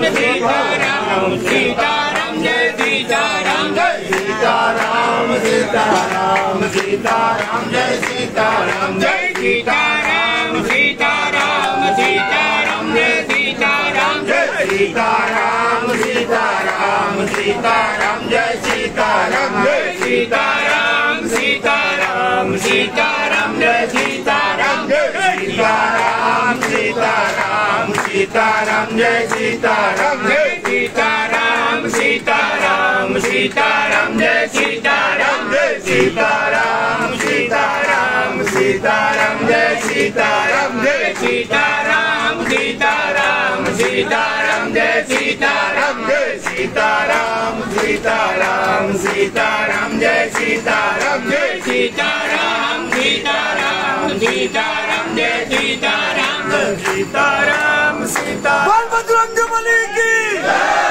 सीताराम सीताराम जय सीताराम जय सीताराम सीताराम सीताराम जय सीताराम जय सीताराम सीताराम सीताराम जय सीताराम जय सीताराम सीताराम सीताराम जय सीताराम जय सीताराम सीताराम सीताराम जय सीताराम जय सीताराम सीताराम सीताराम जय सीताराम जय सीताराम सीताराम सीताराम जय सीताराम जय सीताराम सीताराम सीताराम जय सीताराम जय सीताराम सीताराम सीताराम जय सीताराम जय सीताराम सीताराम सीताराम जय सीताराम जय सीताराम सीताराम सीताराम जय सीताराम सीताराम राम सीता बजरंग बली की